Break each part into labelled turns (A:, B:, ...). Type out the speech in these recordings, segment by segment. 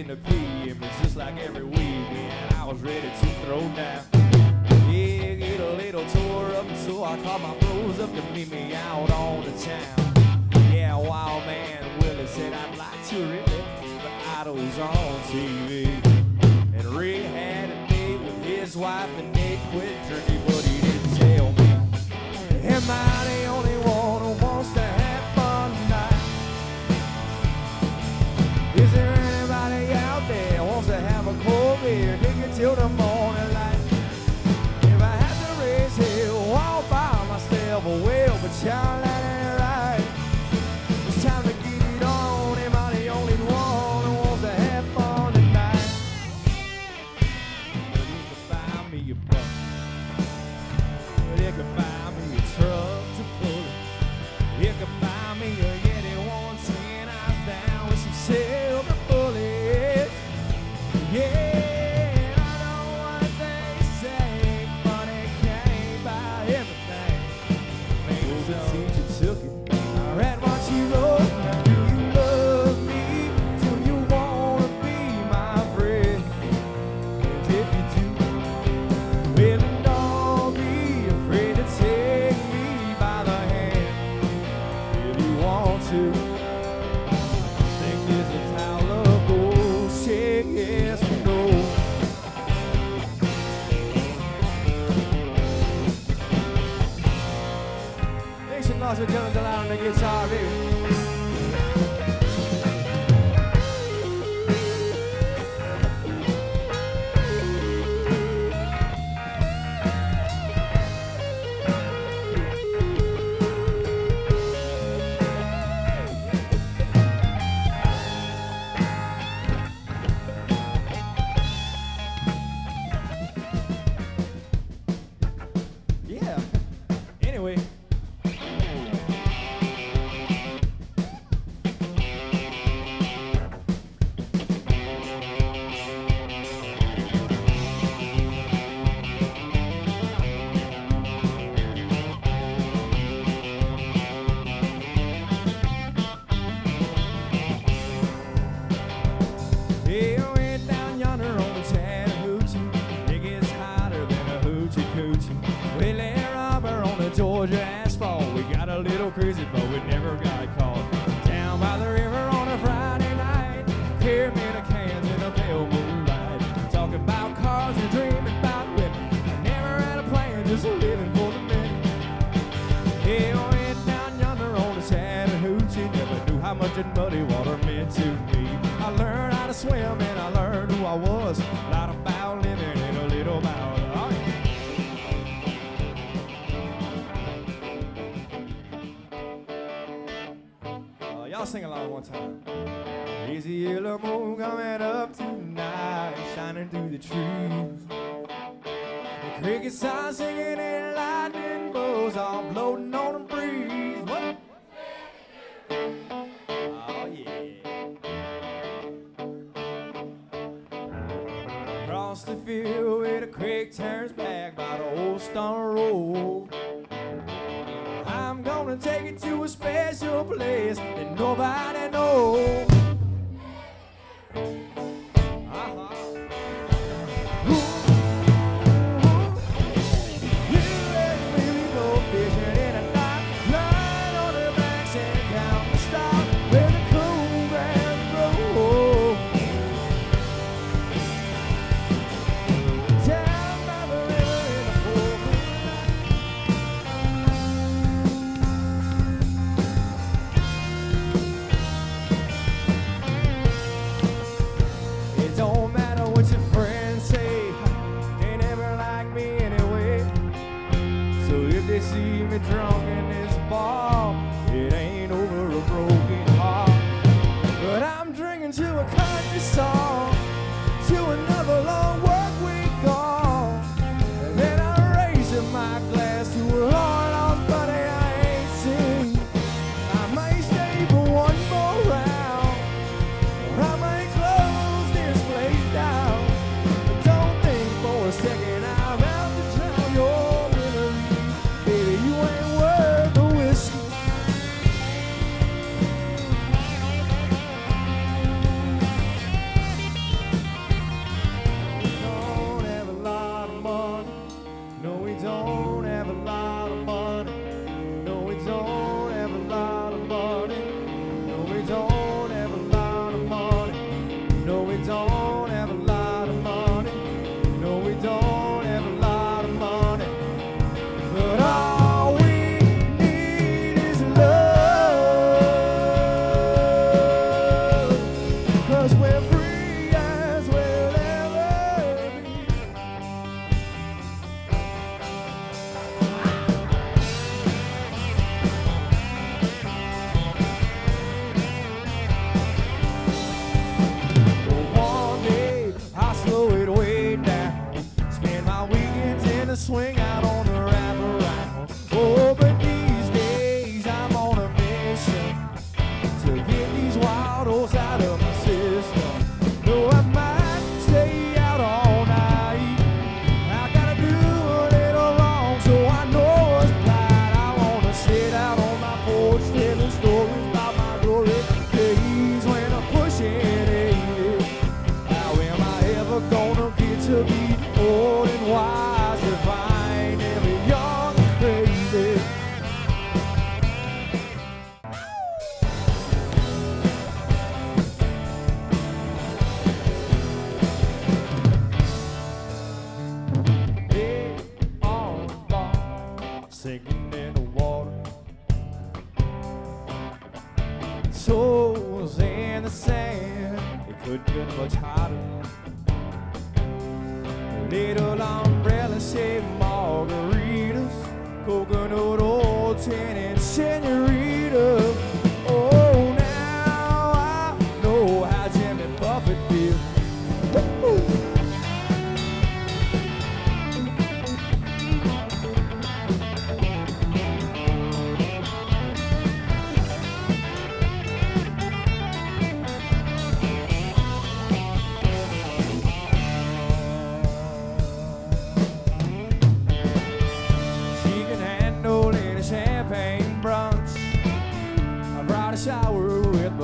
A: in the PM, it's just like every weekend. I was ready to throw down. Yeah, get a little tore up, so I called my bros up to meet me out on the town. Yeah, wild man Willie said I'd like to really, but Idol's on TV. And Rick had a date with his wife, and they quit drinking, but he didn't tell me. Am I till the morning light? If I had to raise hell all by myself, well, but child, that ain't right. It's time to get it on. Am I the only one who wants to have fun tonight? But you can buy me a buck. But you can buy me a truck Thanks a lot for coming to on the guitar. A pale moonlight. Talking about cars and dreaming about women. I never had a plan, just living for the minute. Yeah, I went down yonder on the Chattahoochee. Never knew how much that muddy water meant to me. I learned how to swim and I learned who I was. A lot about living and a little about oh. Uh, y'all sing along one time. The yellow moon coming up tonight, shining through the trees? The crickets are singing and lightning bolts are floating on the breeze. What? Oh yeah. Across the field where the creek turns back by the old stone road. I'm gonna take it to a special place that nobody knows. Swing out on the wraparound. Oh, but these days I'm on a mission to get these wild oats out of my system. Though I might stay out all night, I gotta do a little wrong, so I know it's right. I wanna sit out on my porch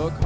A: with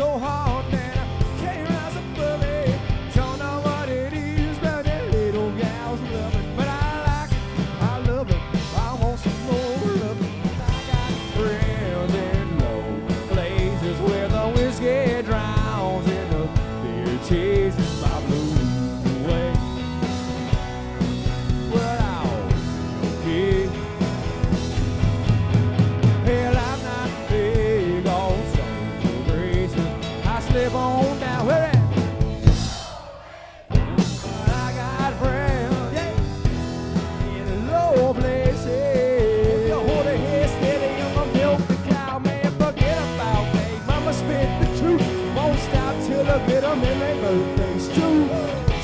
A: so hard, stop till I get 'em in their birthdays too.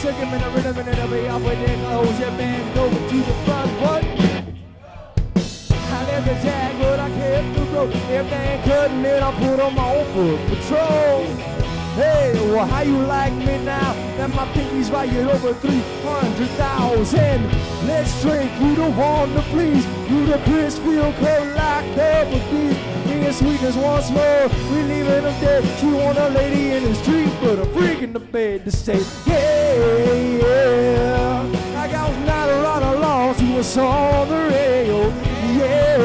A: Shake 'em in a rhythm and it'll be up with their oh, clothes. Yeah, man, over to the front. What? I left the jag, but I kept the road. If they cutting it, I put 'em on foot patrol. Hey, well, how you like me now? That my pinky's valued over 300,000. Let's drink, you the one to please. You the Chris feel cold up with me. Me and sweetness once more. We leaving them dead. She want a lady in the street, but a freak in the bed to say, yeah, yeah. I got not a lot of lost who was on the radio, yeah.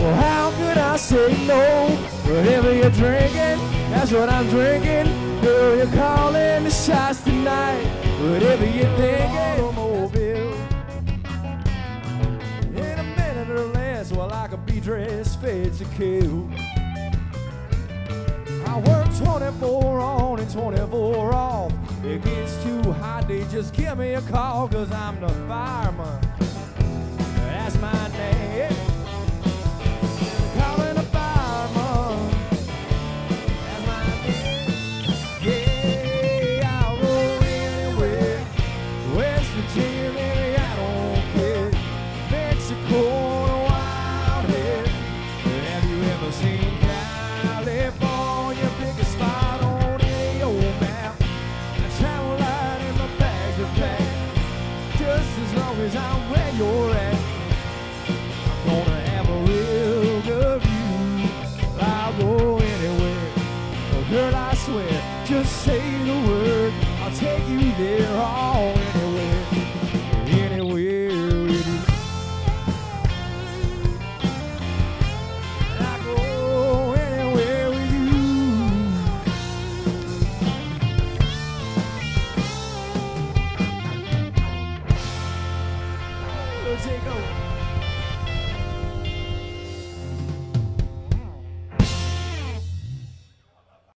A: Well, how could I say no? Whatever you're drinking, that's what I'm drinking. Girl, you're calling the shots tonight. Whatever you're thinking, automobile. In a minute or less, well, I could be dressed fit to kill. I work 24 on and 24 off. It gets too hot, they just give me a call, cause I'm the fireman